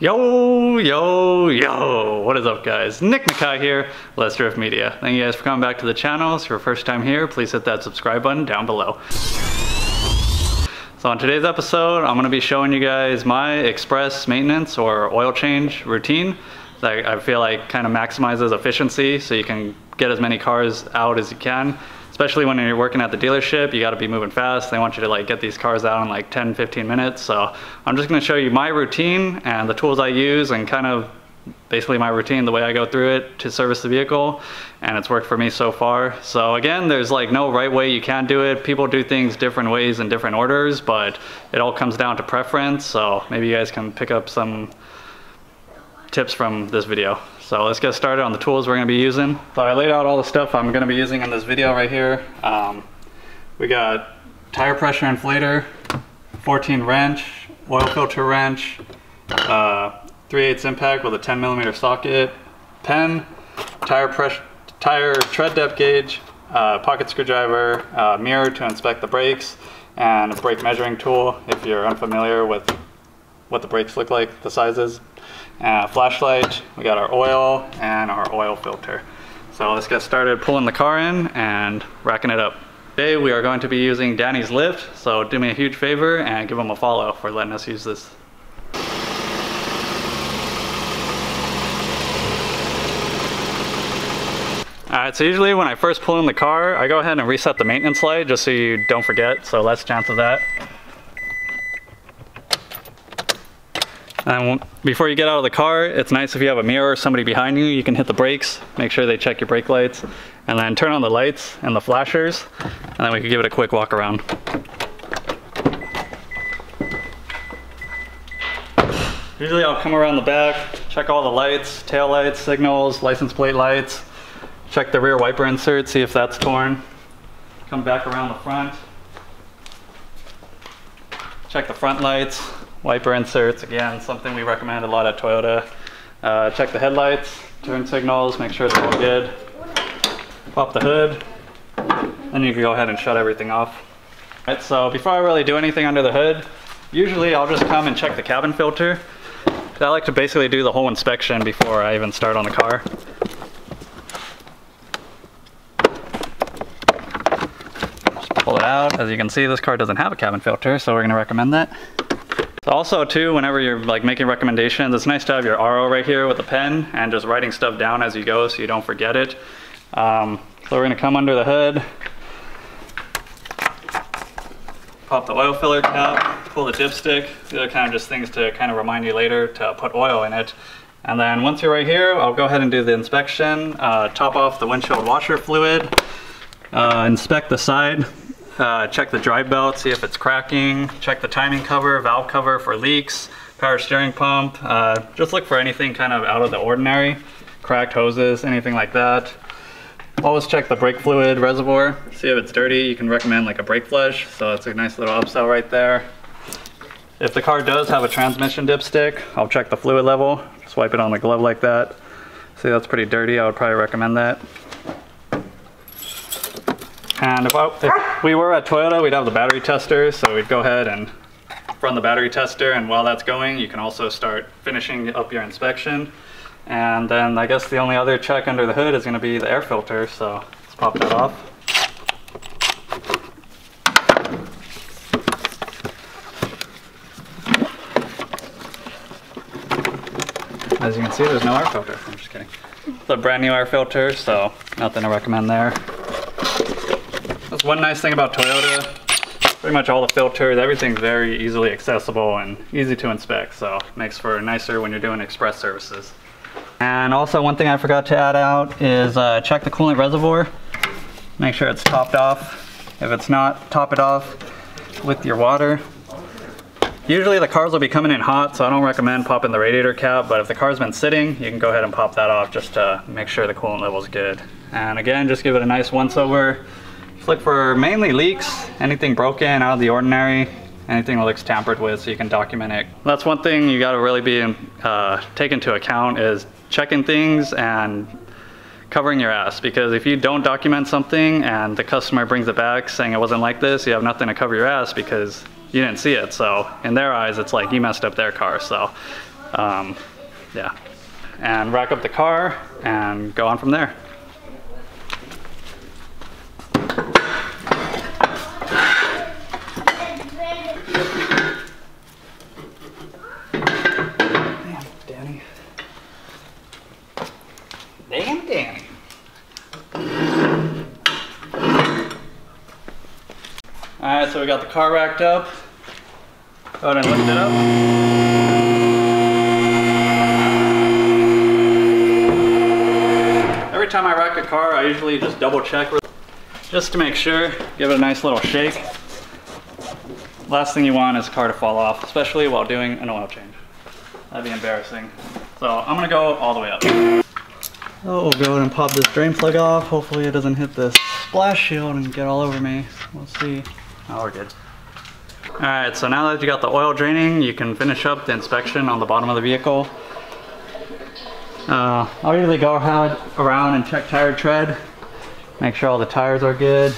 Yo, yo, yo, what is up guys? Nick Nakai here, Let's Drift Media. Thank you guys for coming back to the channel. If you're first time here, please hit that subscribe button down below. So on today's episode, I'm gonna be showing you guys my express maintenance or oil change routine that I feel like kind of maximizes efficiency so you can get as many cars out as you can especially when you're working at the dealership, you gotta be moving fast. They want you to like get these cars out in like 10, 15 minutes. So I'm just gonna show you my routine and the tools I use and kind of basically my routine, the way I go through it to service the vehicle, and it's worked for me so far. So again, there's like no right way you can do it. People do things different ways in different orders, but it all comes down to preference. So maybe you guys can pick up some tips from this video. So let's get started on the tools we're gonna be using. So I laid out all the stuff I'm gonna be using in this video right here. Um, we got tire pressure inflator, 14 wrench, oil filter wrench, uh, 3 8 impact with a 10 millimeter socket, pen, tire pressure, tire tread depth gauge, uh, pocket screwdriver, uh, mirror to inspect the brakes, and a brake measuring tool if you're unfamiliar with what the brakes look like, the sizes uh, flashlight, we got our oil and our oil filter. So let's get started pulling the car in and racking it up. Today we are going to be using Danny's Lift, so do me a huge favor and give him a follow for letting us use this. Alright, so usually when I first pull in the car, I go ahead and reset the maintenance light just so you don't forget, so less chance of that. And before you get out of the car, it's nice if you have a mirror or somebody behind you, you can hit the brakes, make sure they check your brake lights, and then turn on the lights and the flashers, and then we can give it a quick walk around. Usually I'll come around the back, check all the lights, tail lights, signals, license plate lights, check the rear wiper insert, see if that's torn. Come back around the front, check the front lights, Wiper inserts, again, something we recommend a lot at Toyota. Uh, check the headlights, turn signals, make sure they're all good. Pop the hood, then you can go ahead and shut everything off. Right, so before I really do anything under the hood, usually I'll just come and check the cabin filter. I like to basically do the whole inspection before I even start on the car. Just pull it out. As you can see, this car doesn't have a cabin filter, so we're gonna recommend that. Also too, whenever you're like making recommendations, it's nice to have your RO right here with a pen and just writing stuff down as you go so you don't forget it. Um, so we're gonna come under the hood, pop the oil filler cap, pull the dipstick. These are kind of just things to kind of remind you later to put oil in it. And then once you're right here, I'll go ahead and do the inspection, uh, top off the windshield washer fluid, uh, inspect the side, uh, check the drive belt, see if it's cracking. Check the timing cover, valve cover for leaks, power steering pump. Uh, just look for anything kind of out of the ordinary. Cracked hoses, anything like that. Always check the brake fluid reservoir. See if it's dirty, you can recommend like a brake flush. So it's a nice little upsell right there. If the car does have a transmission dipstick, I'll check the fluid level. swipe it on the glove like that. See, that's pretty dirty. I would probably recommend that. And if, I, if, we were at Toyota, we'd have the battery tester, so we'd go ahead and run the battery tester, and while that's going, you can also start finishing up your inspection. And then I guess the only other check under the hood is going to be the air filter, so let's pop that off. As you can see, there's no air filter. I'm just kidding. It's a brand new air filter, so nothing to recommend there. One nice thing about Toyota. Pretty much all the filters, everything's very easily accessible and easy to inspect, so makes for nicer when you're doing express services. And also one thing I forgot to add out is uh, check the coolant reservoir. Make sure it's topped off. If it's not, top it off with your water. Usually the cars will be coming in hot, so I don't recommend popping the radiator cap, but if the car's been sitting, you can go ahead and pop that off just to make sure the coolant level is good. And again, just give it a nice once over. Look for mainly leaks, anything broken out of the ordinary, anything that looks tampered with so you can document it. That's one thing you gotta really be uh, take into account is checking things and covering your ass because if you don't document something and the customer brings it back saying it wasn't like this, you have nothing to cover your ass because you didn't see it. So in their eyes, it's like you messed up their car. So Um, yeah. And rack up the car and go on from there. Damn, Danny. Damn, Danny. Alright, so we got the car racked up. Oh, ahead I lift it up. Every time I rack a car, I usually just double check just to make sure, give it a nice little shake. Last thing you want is a car to fall off, especially while doing an oil change. That'd be embarrassing. So I'm gonna go all the way up. Oh, we'll go and pop this drain plug off. Hopefully it doesn't hit this splash shield and get all over me. We'll see. Oh, we're good. All right, so now that you got the oil draining, you can finish up the inspection on the bottom of the vehicle. Uh, I'll usually go ahead around and check tire tread, make sure all the tires are good.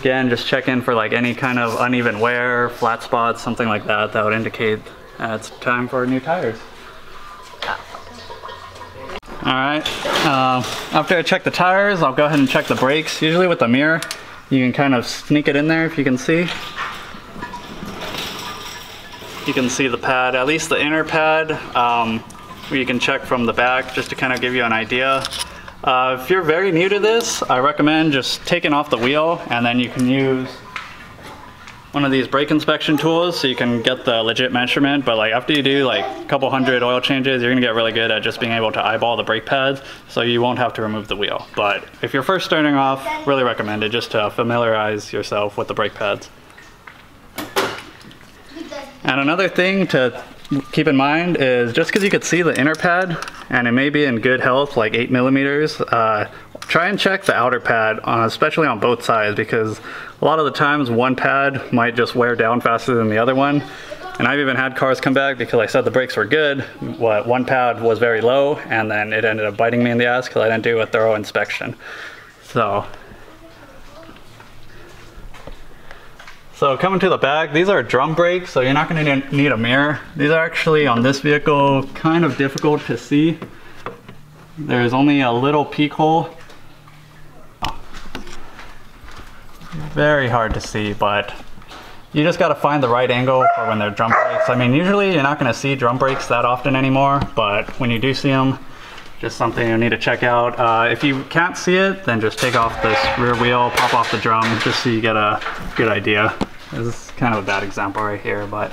Again, just check in for like any kind of uneven wear, flat spots, something like that, that would indicate uh, it's time for new tires. All right, uh, after I check the tires, I'll go ahead and check the brakes. Usually with the mirror, you can kind of sneak it in there if you can see. You can see the pad, at least the inner pad, um, you can check from the back just to kind of give you an idea. Uh, if you're very new to this, I recommend just taking off the wheel and then you can use one of these brake inspection tools so you can get the legit measurement but like after you do like a couple hundred oil changes you're gonna get really good at just being able to eyeball the brake pads so you won't have to remove the wheel. But if you're first starting off really recommend it just to familiarize yourself with the brake pads. And another thing to keep in mind is just because you could see the inner pad and it may be in good health like 8 millimeters uh, try and check the outer pad uh, especially on both sides because a lot of the times one pad might just wear down faster than the other one. And I've even had cars come back because I said the brakes were good what one pad was very low and then it ended up biting me in the ass because I didn't do a thorough inspection. So So coming to the back, these are drum brakes, so you're not going to need a mirror. These are actually on this vehicle kind of difficult to see. There's only a little peek hole. Very hard to see, but you just got to find the right angle for when they're drum brakes. I mean, usually you're not going to see drum brakes that often anymore, but when you do see them, just something you need to check out. Uh, if you can't see it, then just take off this rear wheel, pop off the drum, just so you get a good idea. This is kind of a bad example right here, but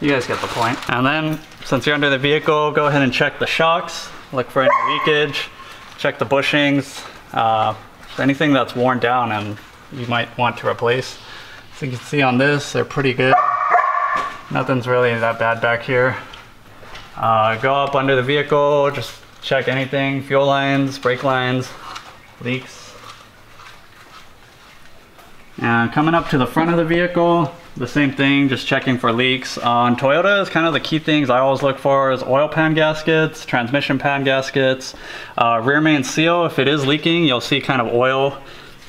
you guys get the point. And then, since you're under the vehicle, go ahead and check the shocks, look for any leakage, check the bushings, uh, anything that's worn down and you might want to replace. So you can see on this, they're pretty good. Nothing's really that bad back here. Uh, go up under the vehicle, just check anything, fuel lines, brake lines, leaks. And coming up to the front of the vehicle, the same thing, just checking for leaks. On Toyota, is kind of the key things I always look for is oil pan gaskets, transmission pan gaskets, uh, rear main seal. If it is leaking, you'll see kind of oil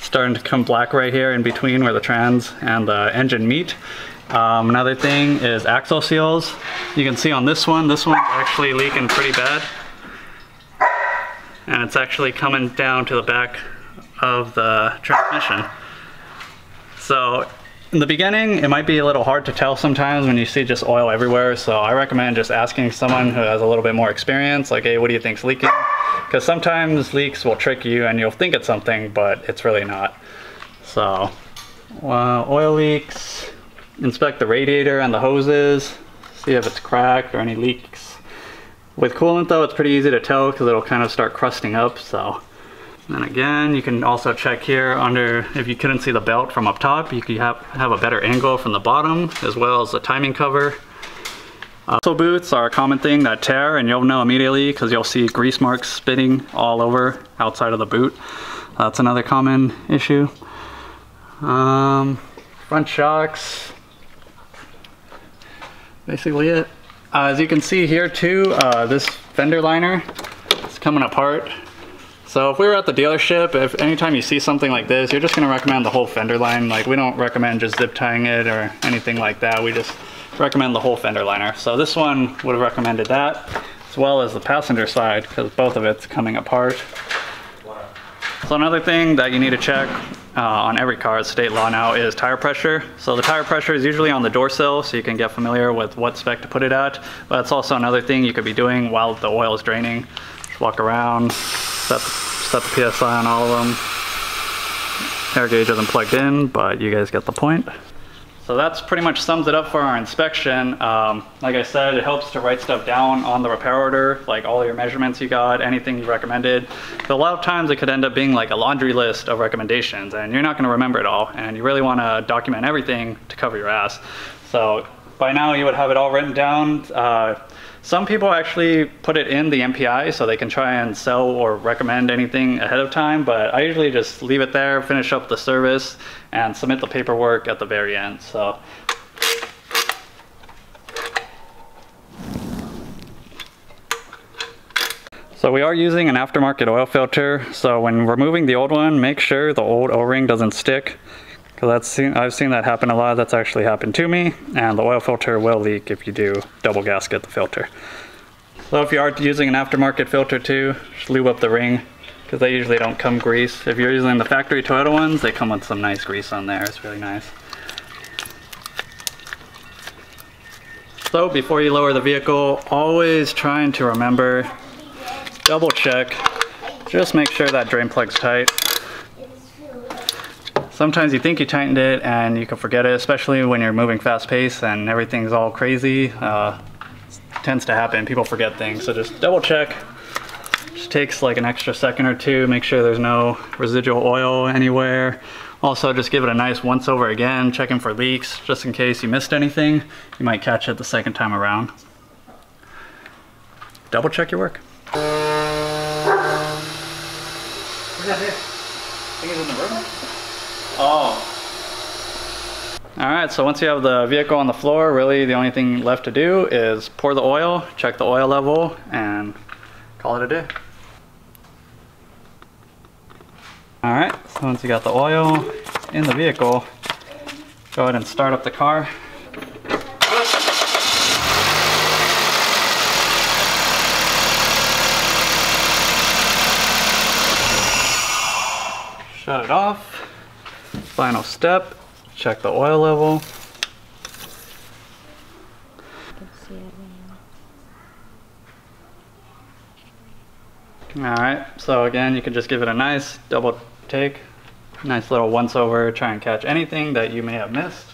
starting to come black right here in between where the trans and the engine meet. Um, another thing is axle seals. You can see on this one, this one's actually leaking pretty bad and it's actually coming down to the back of the transmission. So in the beginning, it might be a little hard to tell sometimes when you see just oil everywhere. So I recommend just asking someone who has a little bit more experience, like, hey, what do you think's leaking? Because sometimes leaks will trick you and you'll think it's something, but it's really not. So uh, oil leaks, inspect the radiator and the hoses, see if it's cracked or any leaks with coolant though, it's pretty easy to tell because it'll kind of start crusting up, so. And then again, you can also check here under, if you couldn't see the belt from up top, you can have, have a better angle from the bottom, as well as the timing cover. Uh, boots are a common thing that tear, and you'll know immediately because you'll see grease marks spitting all over outside of the boot. That's another common issue. Um, front shocks, basically it. Uh, as you can see here too, uh, this fender liner is coming apart. So if we were at the dealership, if anytime you see something like this, you're just gonna recommend the whole fender line. Like we don't recommend just zip tying it or anything like that. We just recommend the whole fender liner. So this one would have recommended that, as well as the passenger side, because both of it's coming apart. So another thing that you need to check uh, on every car, state law now, is tire pressure. So the tire pressure is usually on the door sill, so you can get familiar with what spec to put it at. But it's also another thing you could be doing while the oil is draining. Just walk around, set, set the PSI on all of them. Air gauge isn't plugged in, but you guys get the point. So that's pretty much sums it up for our inspection. Um, like I said, it helps to write stuff down on the repair order, like all your measurements you got, anything you recommended. But a lot of times it could end up being like a laundry list of recommendations and you're not gonna remember it all. And you really wanna document everything to cover your ass. So by now you would have it all written down. Uh, some people actually put it in the MPI so they can try and sell or recommend anything ahead of time, but I usually just leave it there, finish up the service, and submit the paperwork at the very end. So. So we are using an aftermarket oil filter. So when removing the old one, make sure the old O-ring doesn't stick because that's seen, I've seen that happen a lot. That's actually happened to me, and the oil filter will leak if you do double gasket the filter. So if you are using an aftermarket filter too, just lube up the ring because they usually don't come grease. If you're using the factory Toyota ones, they come with some nice grease on there. It's really nice. So before you lower the vehicle, always trying to remember, double check, just make sure that drain plug's tight sometimes you think you tightened it and you can forget it, especially when you're moving fast pace and everything's all crazy. Uh, tends to happen, people forget things. So just double check. Just takes like an extra second or two, make sure there's no residual oil anywhere. Also just give it a nice once over again, checking for leaks, just in case you missed anything. You might catch it the second time around. Double check your work. That I think it's in the room. Oh. All right, so once you have the vehicle on the floor, really the only thing left to do is pour the oil, check the oil level, and call it a day. All right, so once you got the oil in the vehicle, go ahead and start up the car. Shut it off. Final step, check the oil level. All right, so again, you can just give it a nice double take, nice little once over, try and catch anything that you may have missed.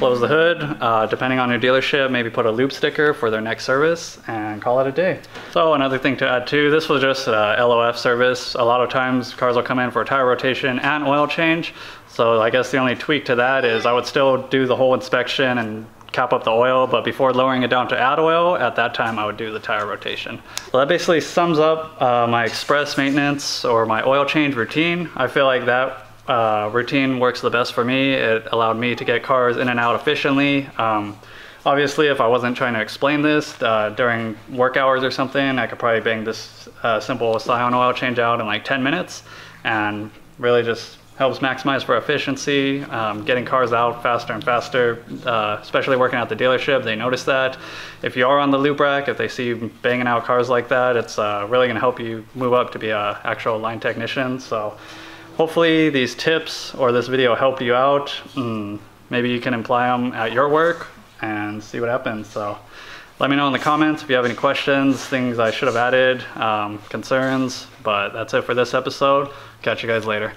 Close the hood. Uh, depending on your dealership, maybe put a lube sticker for their next service and call it a day. So another thing to add too, this was just a LOF service. A lot of times cars will come in for a tire rotation and oil change. So I guess the only tweak to that is I would still do the whole inspection and cap up the oil, but before lowering it down to add oil, at that time I would do the tire rotation. So that basically sums up uh, my express maintenance or my oil change routine. I feel like that uh, routine works the best for me. It allowed me to get cars in and out efficiently. Um, obviously, if I wasn't trying to explain this uh, during work hours or something, I could probably bang this uh, simple Scion oil change out in like 10 minutes and really just helps maximize for efficiency, um, getting cars out faster and faster, uh, especially working at the dealership. They notice that. If you are on the lube rack, if they see you banging out cars like that, it's uh, really going to help you move up to be an actual line technician. So hopefully these tips or this video help you out. Mm, maybe you can apply them at your work and see what happens. So let me know in the comments if you have any questions, things I should have added, um, concerns. But that's it for this episode. Catch you guys later.